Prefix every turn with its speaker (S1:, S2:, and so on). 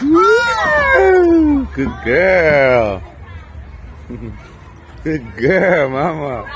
S1: Good girl. Good girl, mama.